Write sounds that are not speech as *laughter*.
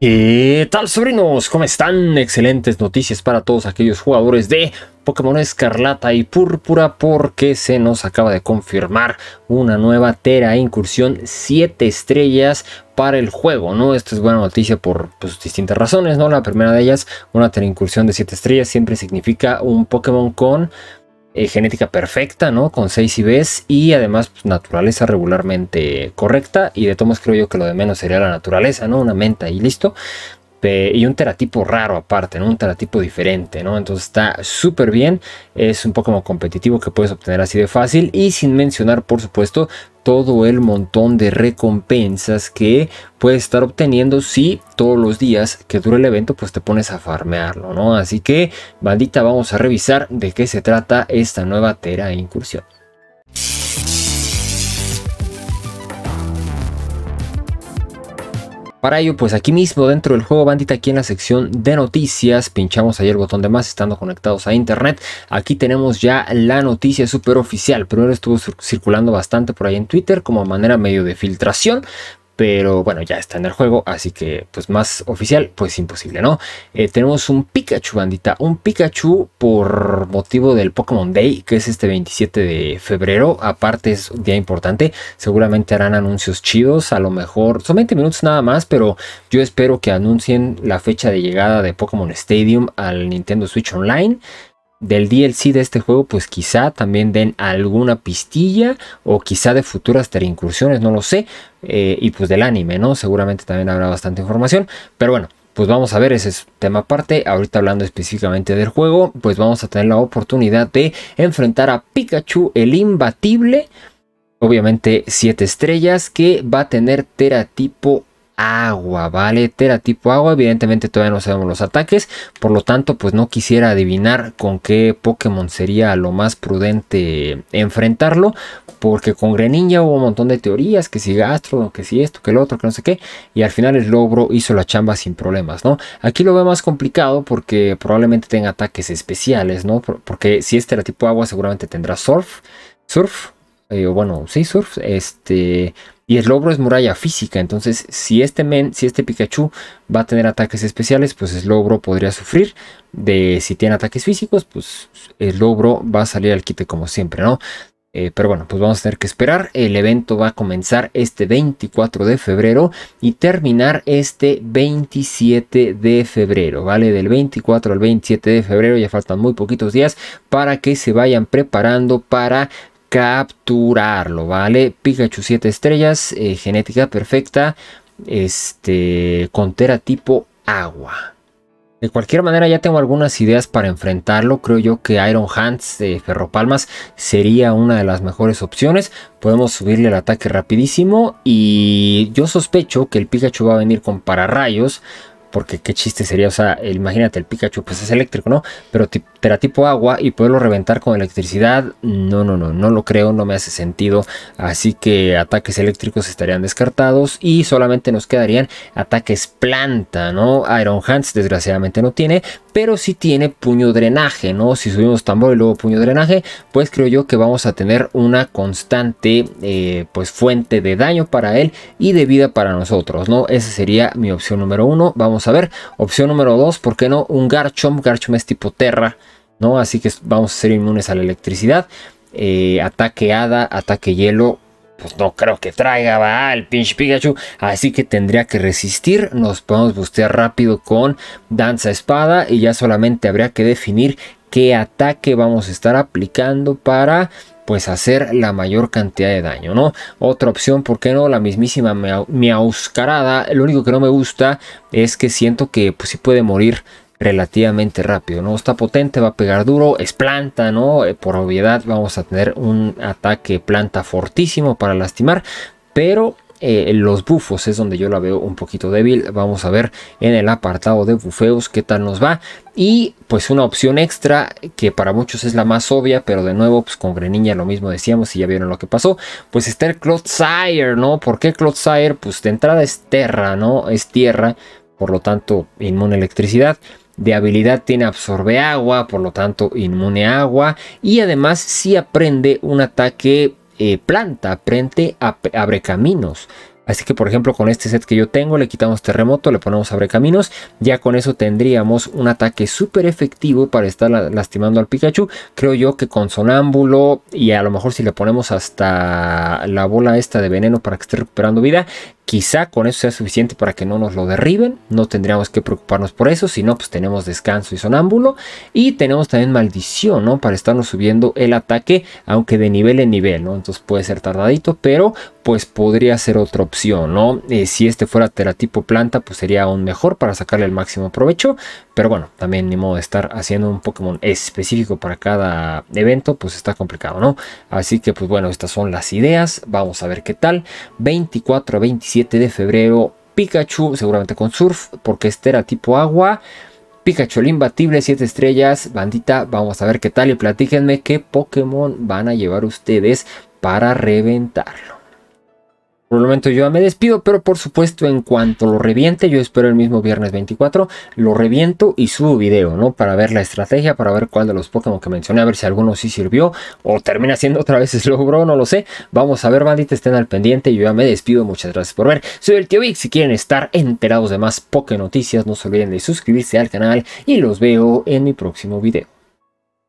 ¿Qué tal sobrinos? ¿Cómo están? Excelentes noticias para todos aquellos jugadores de Pokémon Escarlata y Púrpura porque se nos acaba de confirmar una nueva Tera Incursión 7 estrellas para el juego, ¿no? Esta es buena noticia por pues, distintas razones, ¿no? La primera de ellas, una Tera Incursión de 7 estrellas siempre significa un Pokémon con eh, genética perfecta, ¿no? Con 6 IVs y además pues, naturaleza regularmente correcta. Y de todos creo yo que lo de menos sería la naturaleza, ¿no? Una menta y listo y un teratipo raro aparte, ¿no? Un teratipo diferente, ¿no? Entonces está súper bien. Es un Pokémon competitivo que puedes obtener así de fácil. Y sin mencionar, por supuesto, todo el montón de recompensas que puedes estar obteniendo si todos los días que dure el evento pues te pones a farmearlo, ¿no? Así que, bandita, vamos a revisar de qué se trata esta nueva Tera Incursión. Para ello, pues aquí mismo dentro del juego bandita, aquí en la sección de noticias, pinchamos ahí el botón de más estando conectados a internet. Aquí tenemos ya la noticia super oficial. Primero estuvo circulando bastante por ahí en Twitter como manera medio de filtración, pero bueno, ya está en el juego, así que pues más oficial, pues imposible, ¿no? Eh, tenemos un Pikachu, bandita, un Pikachu por motivo del Pokémon Day, que es este 27 de febrero, aparte es un día importante, seguramente harán anuncios chidos, a lo mejor son 20 minutos nada más, pero yo espero que anuncien la fecha de llegada de Pokémon Stadium al Nintendo Switch Online del DLC de este juego, pues quizá también den alguna pistilla o quizá de futuras incursiones, no lo sé. Eh, y pues del anime, ¿no? Seguramente también habrá bastante información. Pero bueno, pues vamos a ver, ese es tema aparte. Ahorita hablando específicamente del juego, pues vamos a tener la oportunidad de enfrentar a Pikachu, el imbatible. Obviamente 7 estrellas que va a tener teratipo agua, ¿vale? Tera tipo agua, evidentemente todavía no sabemos los ataques, por lo tanto pues no quisiera adivinar con qué Pokémon sería lo más prudente enfrentarlo, porque con Greninja hubo un montón de teorías, que si Gastro, que si esto, que el otro, que no sé qué, y al final el Logro hizo la chamba sin problemas, ¿no? Aquí lo veo más complicado porque probablemente tenga ataques especiales, ¿no? Porque si este era tipo agua seguramente tendrá Surf, Surf, eh, bueno, sí, Surf, este y el logro es muralla física. Entonces, si este men, si este Pikachu va a tener ataques especiales, pues el logro podría sufrir. De si tiene ataques físicos, pues el logro va a salir al quite como siempre, ¿no? Eh, pero bueno, pues vamos a tener que esperar. El evento va a comenzar este 24 de febrero y terminar este 27 de febrero, ¿vale? Del 24 al 27 de febrero ya faltan muy poquitos días para que se vayan preparando para capturarlo, ¿vale? Pikachu 7 estrellas, eh, genética perfecta, este, contera tipo agua. De cualquier manera ya tengo algunas ideas para enfrentarlo. Creo yo que Iron Hands de Ferropalmas sería una de las mejores opciones. Podemos subirle el ataque rapidísimo y yo sospecho que el Pikachu va a venir con pararrayos porque qué chiste sería, o sea, imagínate el Pikachu, pues es eléctrico, ¿no? Pero era tipo agua y poderlo reventar con electricidad, no, no, no, no lo creo, no me hace sentido. Así que ataques eléctricos estarían descartados y solamente nos quedarían ataques planta, ¿no? Iron Hands desgraciadamente no tiene, pero sí tiene puño drenaje, ¿no? Si subimos tambor y luego puño drenaje, pues creo yo que vamos a tener una constante, eh, pues fuente de daño para él y de vida para nosotros, ¿no? Esa sería mi opción número uno. Vamos a ver. Opción número 2, ¿por qué no? Un Garchomp. Garchomp es tipo Terra, ¿no? Así que vamos a ser inmunes a la electricidad. Eh, ataque hada, ataque hielo. Pues no creo que traiga, va, el pinche Pikachu. Así que tendría que resistir. Nos podemos bustear rápido con Danza Espada. Y ya solamente habría que definir qué ataque vamos a estar aplicando para pues hacer la mayor cantidad de daño, ¿no? Otra opción, ¿por qué no? La mismísima Miauscarada. Lo único que no me gusta es que siento que pues sí puede morir relativamente rápido, ¿no? Está potente, va a pegar duro, es planta, ¿no? Eh, por obviedad vamos a tener un ataque planta fortísimo para lastimar, pero eh, los bufos es donde yo la veo un poquito débil. Vamos a ver en el apartado de bufeos qué tal nos va. Y pues una opción extra que para muchos es la más obvia, pero de nuevo pues con Greninja lo mismo decíamos y ya vieron lo que pasó. Pues está el Clodsire, ¿no? ¿Por qué Clodsire? Pues de entrada es terra, ¿no? Es tierra, por lo tanto inmune a electricidad de habilidad tiene absorbe agua, por lo tanto inmune a agua y además si aprende un ataque eh, planta, frente abre caminos. Así que por ejemplo con este set que yo tengo le quitamos terremoto, le ponemos abre caminos, ya con eso tendríamos un ataque súper efectivo para estar lastimando al Pikachu. Creo yo que con sonámbulo y a lo mejor si le ponemos hasta la bola esta de veneno para que esté recuperando vida, Quizá con eso sea suficiente para que no nos lo derriben, no tendríamos que preocuparnos por eso, si no pues tenemos descanso y sonámbulo y tenemos también maldición, ¿no? Para estarnos subiendo el ataque, aunque de nivel en nivel, ¿no? Entonces puede ser tardadito, pero pues podría ser otra opción, ¿no? Eh, si este fuera teratipo planta, pues sería aún mejor para sacarle el máximo provecho, pero bueno, también ni modo de estar haciendo un Pokémon específico para cada evento, pues está complicado, ¿no? Así que pues bueno, estas son las ideas, vamos a ver qué tal. 24 a 27 de febrero, Pikachu, seguramente con Surf, porque este era tipo agua. Pikachu el imbatible, 7 estrellas, bandita, vamos a ver qué tal y platíquenme qué Pokémon van a llevar ustedes para reventarlo. Por el momento yo me despido, pero por supuesto en cuanto lo reviente, yo espero el mismo viernes 24, lo reviento y subo video, ¿no? Para ver la estrategia, para ver cuál de los Pokémon que mencioné, a ver si alguno sí sirvió o termina siendo otra vez *laughs* Slowbro, no lo sé. Vamos a ver, bandita, estén al pendiente, yo ya me despido, muchas gracias por ver. Soy el tío Vic, si quieren estar enterados de más Poké Noticias, no se olviden de suscribirse al canal y los veo en mi próximo video.